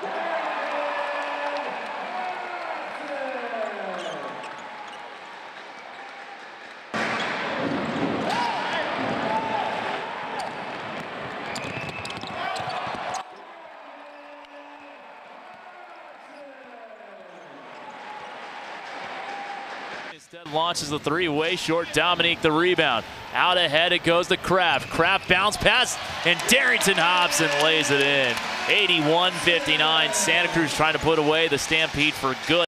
Yeah! Instead launches the three way short. Dominique the rebound. Out ahead it goes to Craft. Craft bounce pass and Darington Hobson lays it in. 81 59. Santa Cruz trying to put away the Stampede for good.